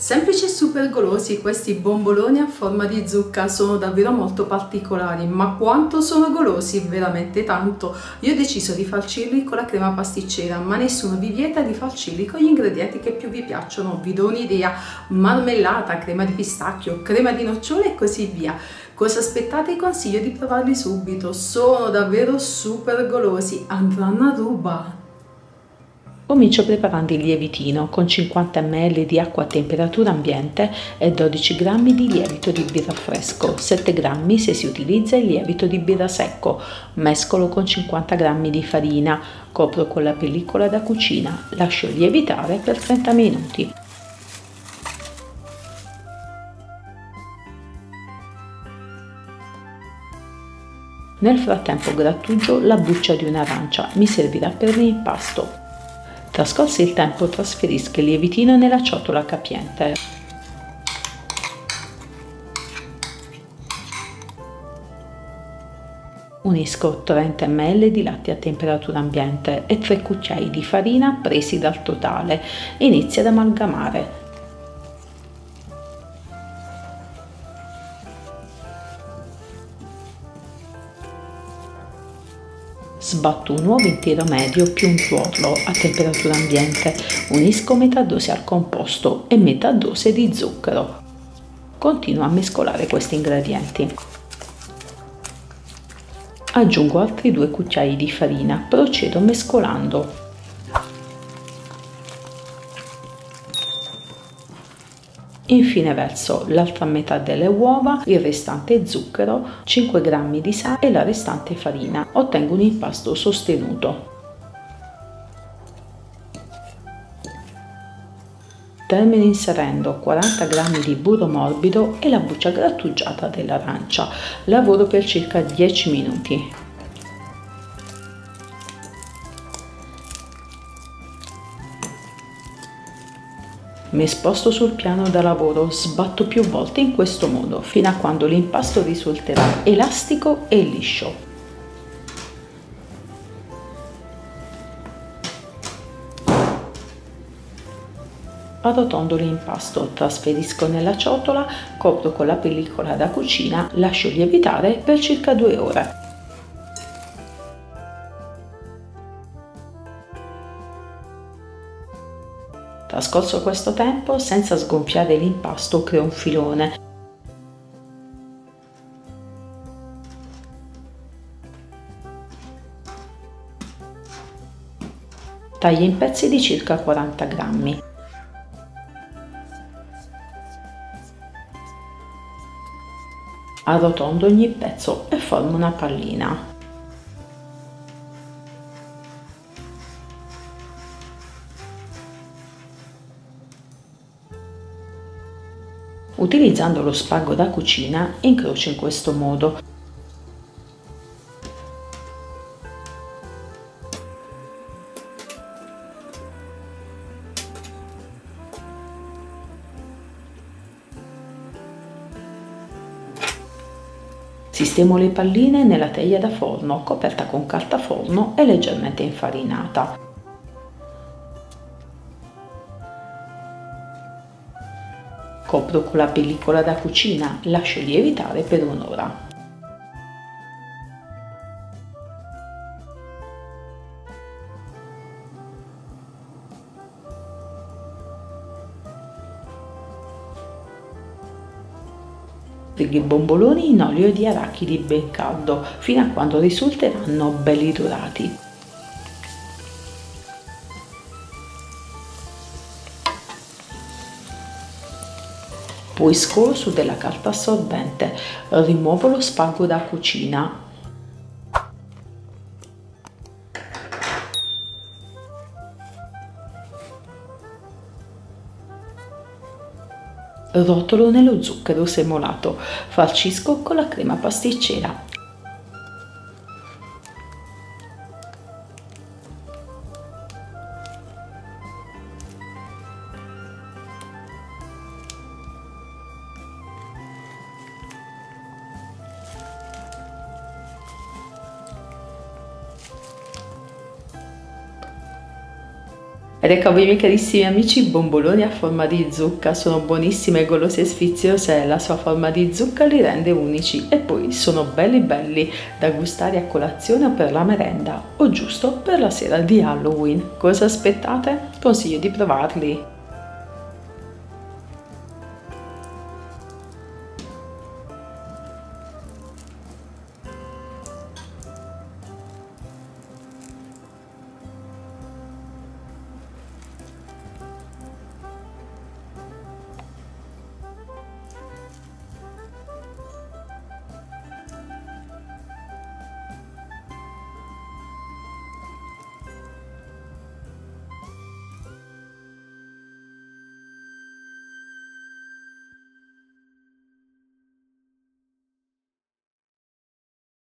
Semplici e super golosi, questi bomboloni a forma di zucca sono davvero molto particolari, ma quanto sono golosi? Veramente tanto! Io ho deciso di farcirli con la crema pasticcera, ma nessuno vi vieta di farcirli con gli ingredienti che più vi piacciono. Vi do un'idea, marmellata, crema di pistacchio, crema di nocciole e così via. Cosa aspettate? Consiglio di provarli subito, sono davvero super golosi, andranno a ruba! Comincio preparando il lievitino con 50 ml di acqua a temperatura ambiente e 12 g di lievito di birra fresco, 7 g se si utilizza il lievito di birra secco. Mescolo con 50 g di farina, copro con la pellicola da cucina, lascio lievitare per 30 minuti. Nel frattempo grattugio la buccia di un'arancia, mi servirà per l'impasto. Trascorso il tempo trasferisco il lievitino nella ciotola capiente. Unisco 30 ml di latte a temperatura ambiente e 3 cucchiai di farina presi dal totale e inizio ad amalgamare. Sbatto un uovo intero medio più un tuorlo a temperatura ambiente, unisco metà dose al composto e metà dose di zucchero. Continuo a mescolare questi ingredienti. Aggiungo altri due cucchiai di farina, procedo mescolando Infine verso l'altra metà delle uova, il restante zucchero, 5 g di sale e la restante farina. Ottengo un impasto sostenuto. Termino inserendo 40 g di burro morbido e la buccia grattugiata dell'arancia. Lavoro per circa 10 minuti. Mi sposto sul piano da lavoro, sbatto più volte in questo modo fino a quando l'impasto risulterà elastico e liscio. Arrotondo l'impasto, trasferisco nella ciotola, copro con la pellicola da cucina, lascio lievitare per circa due ore. Trascorso questo tempo, senza sgonfiare l'impasto, creo un filone. Taglio in pezzi di circa 40 grammi. Arrotondo ogni pezzo e formo una pallina. Utilizzando lo spago da cucina incrocio in questo modo. Sistemo le palline nella teglia da forno coperta con carta forno e leggermente infarinata. Copro con la pellicola da cucina, lascio lievitare per un'ora. I bomboloni in olio di arachidi ben caldo fino a quando risulteranno belli dorati. Poi scolo su della carta assorbente, rimuovo lo spago da cucina. Rotolo nello zucchero semolato, farcisco con la crema pasticcera. Ed ecco a voi miei carissimi amici, bomboloni a forma di zucca, sono buonissime, golose e sfiziose, la sua forma di zucca li rende unici e poi sono belli belli da gustare a colazione o per la merenda o giusto per la sera di Halloween. Cosa aspettate? Consiglio di provarli!